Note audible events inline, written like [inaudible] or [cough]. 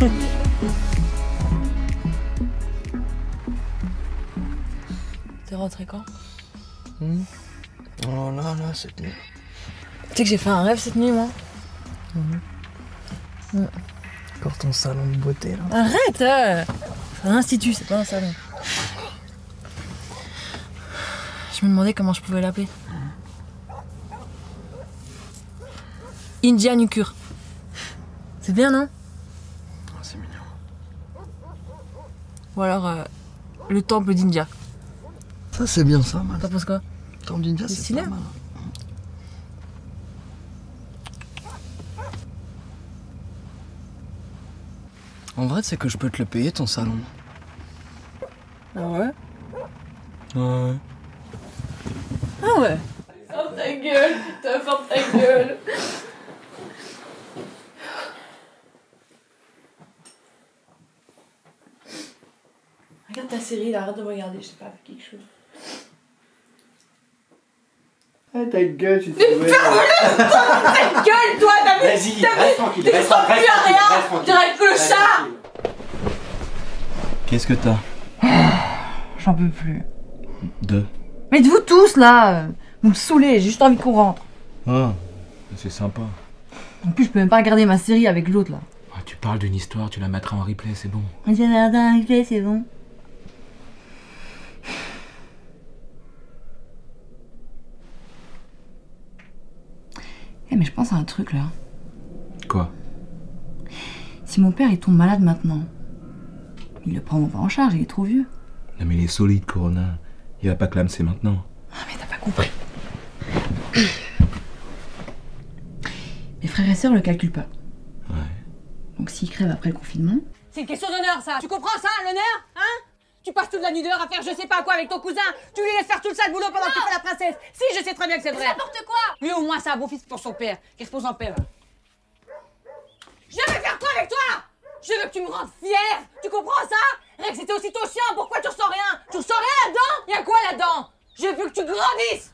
[laughs] T'es rentré quand. Hmm. Oh là là, cette nuit. Tu sais que j'ai fait un rêve cette nuit, moi mhm. hmm. Pour ton salon de beauté, là. Arrête euh. C'est un institut, c'est pas un salon. Je me demandais comment je pouvais l'appeler. India Nukur. C'est bien, non? Ou alors euh, le temple d'India. Ça, c'est bien ça, man. T'en penses quoi? Temple d'India, C'est c'est stylé, pas mal. En vrai, c'est que je peux te le payer ton salon. Ah ouais? Ouais. Ah ouais? Ferme ta gueule, putain, ferme ta gueule Regarde ta série là, arrête de me regarder, je sais pas, fais quelque chose. Ah, ta gueule, tu te [laughs] Ta gueule, toi, t'as vu Vas-y, reste tranquille, reste tranquille, plus à reste rien tranquille, que le chat. Qu'est-ce que t'as? [sighs] J'en peux plus. Deux. Mais de vous tous là Vous me saoulez, j'ai juste envie qu'on rentre. Ah, c'est sympa. En plus, je peux même pas regarder ma série avec l'autre là. Ah, tu parles d'une histoire, tu la mettras en replay, c'est bon. c'est bon. Mais je pense à un truc là. Quoi? Si mon père il tombe malade maintenant, il le prend pas en charge, il est trop vieux. Non mais il est solide, Corona. Il va pas clamser maintenant. Ah mais t'as pas compris. Mes frères et sœurs le calculent pas. Ouais. Donc s'il crève après le confinement, C'est une question d'honneur, ça. Tu comprends ça, l'honneur? Hein? Tu passes toute la nuit dehors à faire je sais pas quoi avec ton cousin. Tu lui laisses faire tout le sale boulot pendant que tu fais la princesse. Si, je sais très bien que c'est vrai. N'importe quoi Lui, au moins, c'est un beau fils pour son père, qui repose en paix. va. Je vais faire quoi avec toi? Je veux que tu me rendes fière. Tu comprends ça? Rex, c'était aussitôt chiant. Pourquoi tu ressens rien? Tu ressens rien là-dedans? Y'a quoi là-dedans? Je veux que tu grandisses